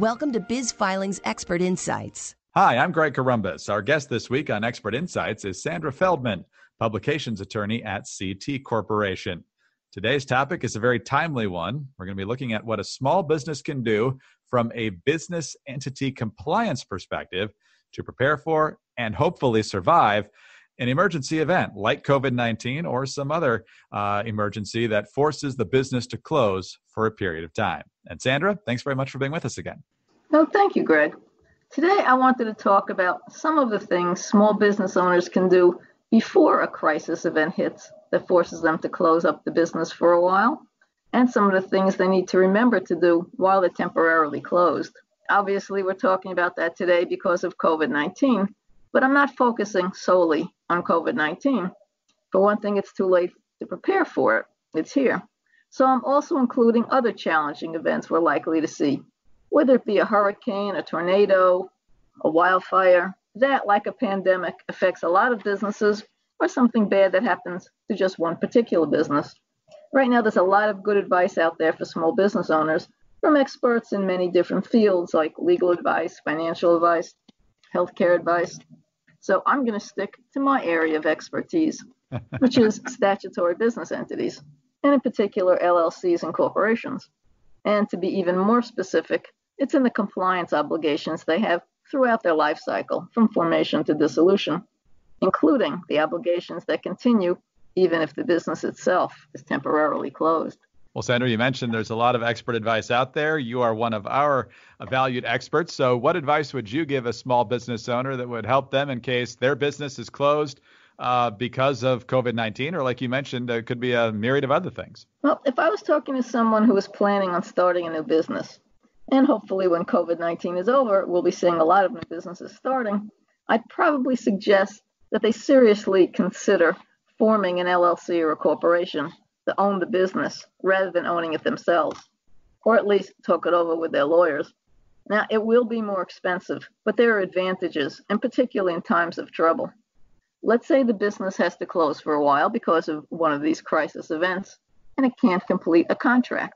Welcome to Biz Filing's Expert Insights. Hi, I'm Greg Corombos. Our guest this week on Expert Insights is Sandra Feldman, publications attorney at CT Corporation. Today's topic is a very timely one. We're going to be looking at what a small business can do from a business entity compliance perspective to prepare for and hopefully survive an emergency event like COVID 19 or some other uh, emergency that forces the business to close for a period of time. And Sandra, thanks very much for being with us again. No, thank you, Greg. Today, I wanted to talk about some of the things small business owners can do before a crisis event hits that forces them to close up the business for a while, and some of the things they need to remember to do while they're temporarily closed. Obviously, we're talking about that today because of COVID 19, but I'm not focusing solely on COVID 19. For one thing, it's too late to prepare for it, it's here. So I'm also including other challenging events we're likely to see, whether it be a hurricane, a tornado, a wildfire. That, like a pandemic, affects a lot of businesses or something bad that happens to just one particular business. Right now, there's a lot of good advice out there for small business owners from experts in many different fields like legal advice, financial advice, healthcare advice, so I'm going to stick to my area of expertise, which is statutory business entities, and in particular LLCs and corporations. And to be even more specific, it's in the compliance obligations they have throughout their life cycle, from formation to dissolution, including the obligations that continue even if the business itself is temporarily closed. Well, Sandra, you mentioned there's a lot of expert advice out there. You are one of our valued experts. So, what advice would you give a small business owner that would help them in case their business is closed uh, because of COVID 19? Or, like you mentioned, it could be a myriad of other things. Well, if I was talking to someone who was planning on starting a new business, and hopefully when COVID 19 is over, we'll be seeing a lot of new businesses starting, I'd probably suggest that they seriously consider forming an LLC or a corporation to own the business rather than owning it themselves, or at least talk it over with their lawyers. Now, it will be more expensive, but there are advantages, and particularly in times of trouble. Let's say the business has to close for a while because of one of these crisis events, and it can't complete a contract.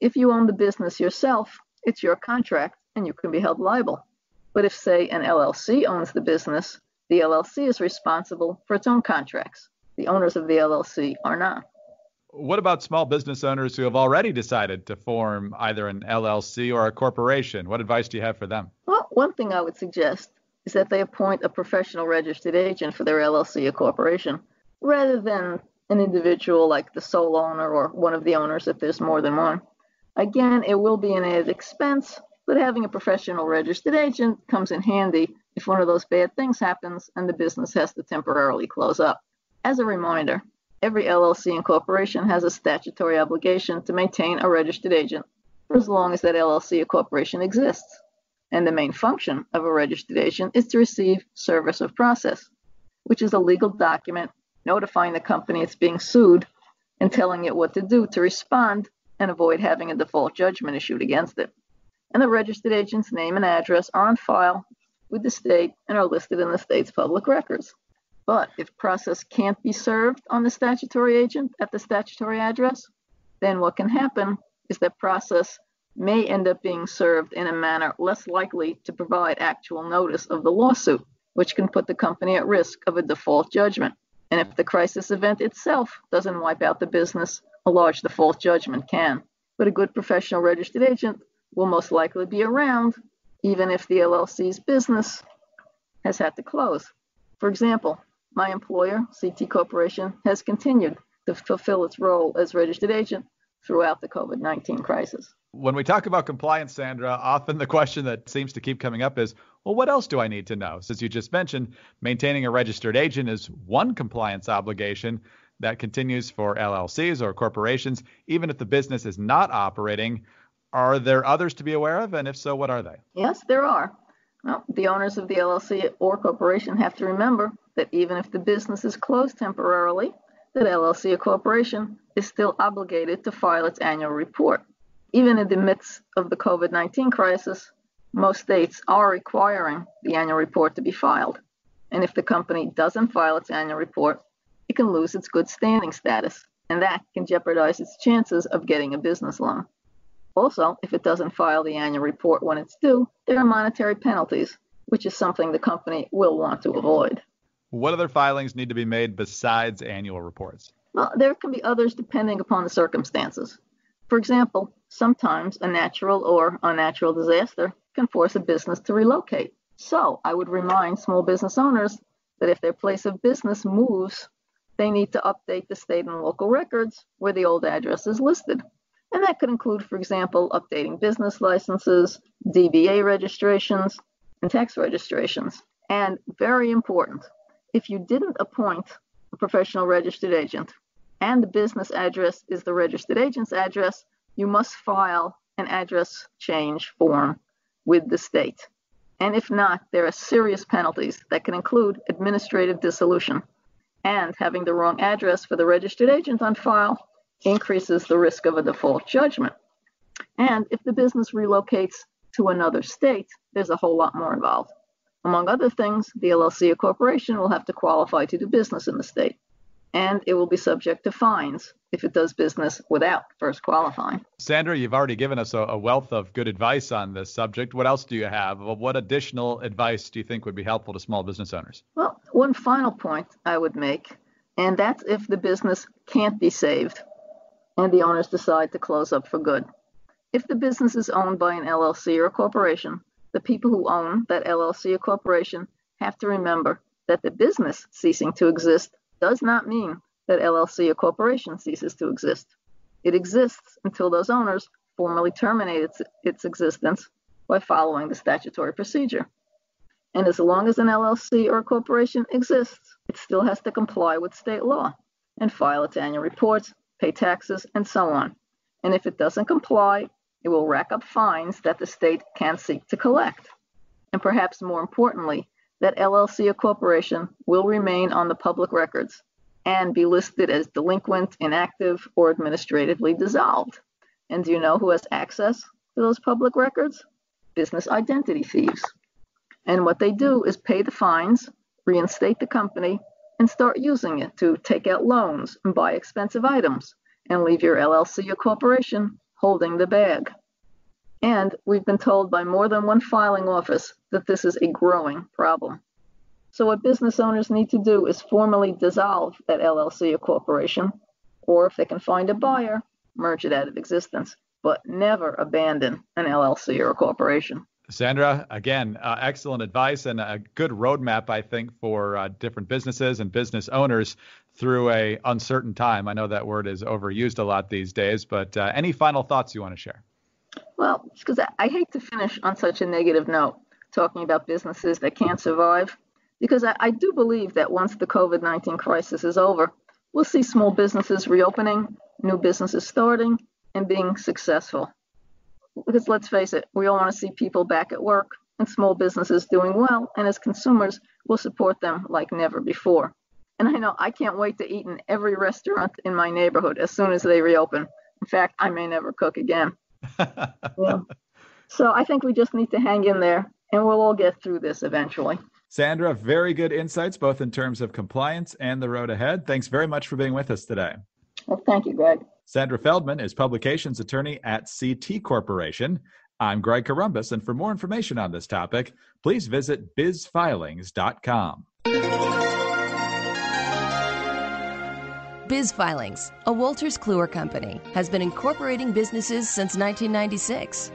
If you own the business yourself, it's your contract and you can be held liable. But if, say, an LLC owns the business, the LLC is responsible for its own contracts. The owners of the LLC are not. What about small business owners who have already decided to form either an LLC or a corporation? What advice do you have for them? Well, one thing I would suggest is that they appoint a professional registered agent for their LLC or corporation rather than an individual like the sole owner or one of the owners if there's more than one. Again, it will be an added expense, but having a professional registered agent comes in handy if one of those bad things happens and the business has to temporarily close up. As a reminder, Every LLC and corporation has a statutory obligation to maintain a registered agent for as long as that LLC or corporation exists. And the main function of a registered agent is to receive service of process, which is a legal document notifying the company it's being sued and telling it what to do to respond and avoid having a default judgment issued against it. And the registered agent's name and address are on file with the state and are listed in the state's public records. But if process can't be served on the statutory agent at the statutory address, then what can happen is that process may end up being served in a manner less likely to provide actual notice of the lawsuit, which can put the company at risk of a default judgment. And if the crisis event itself doesn't wipe out the business, a large default judgment can. But a good professional registered agent will most likely be around even if the LLC's business has had to close. For example, my employer, CT Corporation, has continued to fulfill its role as registered agent throughout the COVID 19 crisis. When we talk about compliance, Sandra, often the question that seems to keep coming up is, well, what else do I need to know? Since you just mentioned maintaining a registered agent is one compliance obligation that continues for LLCs or corporations, even if the business is not operating. Are there others to be aware of? And if so, what are they? Yes, there are. Well, the owners of the LLC or corporation have to remember that even if the business is closed temporarily, that LLC or corporation is still obligated to file its annual report. Even in the midst of the COVID 19 crisis, most states are requiring the annual report to be filed. And if the company doesn't file its annual report, can lose its good standing status, and that can jeopardize its chances of getting a business loan. Also, if it doesn't file the annual report when it's due, there are monetary penalties, which is something the company will want to avoid. What other filings need to be made besides annual reports? Well, there can be others depending upon the circumstances. For example, sometimes a natural or unnatural disaster can force a business to relocate. So I would remind small business owners that if their place of business moves, they need to update the state and local records where the old address is listed. And that could include, for example, updating business licenses, DBA registrations, and tax registrations. And very important, if you didn't appoint a professional registered agent and the business address is the registered agent's address, you must file an address change form with the state. And if not, there are serious penalties that can include administrative dissolution. And having the wrong address for the registered agent on file increases the risk of a default judgment. And if the business relocates to another state, there's a whole lot more involved. Among other things, the LLC or corporation will have to qualify to do business in the state, and it will be subject to fines if it does business without first qualifying. Sandra, you've already given us a, a wealth of good advice on this subject. What else do you have? What additional advice do you think would be helpful to small business owners? Well, one final point I would make, and that's if the business can't be saved and the owners decide to close up for good. If the business is owned by an LLC or a corporation, the people who own that LLC or corporation have to remember that the business ceasing to exist does not mean that LLC or corporation ceases to exist. It exists until those owners formally terminate its, its existence by following the statutory procedure. And as long as an LLC or a corporation exists, it still has to comply with state law and file its annual reports, pay taxes, and so on. And if it doesn't comply, it will rack up fines that the state can seek to collect. And perhaps more importantly, that LLC or corporation will remain on the public records and be listed as delinquent, inactive, or administratively dissolved. And do you know who has access to those public records? Business identity thieves. And what they do is pay the fines, reinstate the company, and start using it to take out loans and buy expensive items and leave your LLC or corporation holding the bag. And we've been told by more than one filing office that this is a growing problem. So, what business owners need to do is formally dissolve that LLC or corporation, or if they can find a buyer, merge it out of existence, but never abandon an LLC or a corporation. Sandra, again, uh, excellent advice and a good roadmap, I think, for uh, different businesses and business owners through a uncertain time. I know that word is overused a lot these days, but uh, any final thoughts you want to share? Well, because I, I, hate to finish on such a negative note, talking about businesses that can't survive, because I, I do believe that once the COVID 19 crisis is over, we'll see small businesses reopening, new businesses starting, and being successful because let's face it, we all want to see people back at work and small businesses doing well. And as consumers, we'll support them like never before. And I know I can't wait to eat in every restaurant in my neighborhood as soon as they reopen. In fact, I may never cook again. yeah. So I think we just need to hang in there and we'll all get through this eventually. Sandra, very good insights, both in terms of compliance and the road ahead. Thanks very much for being with us today. Well, thank you, Greg. Sandra Feldman is publications attorney at CT Corporation. I'm Greg Corombos, and for more information on this topic, please visit bizfilings.com. Biz Filings, a Wolters Kluwer company, has been incorporating businesses since 1996.